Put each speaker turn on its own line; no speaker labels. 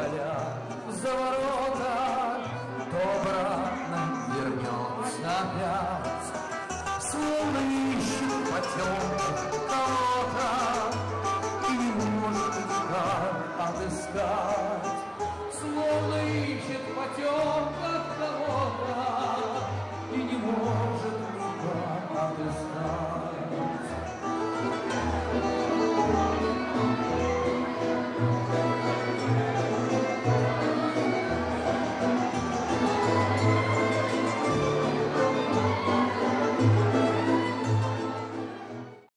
поля, за ворота, то обратно вернется опять. Словно ищет потемки кого-то и не может искать, отыскать. Словно ищет потемка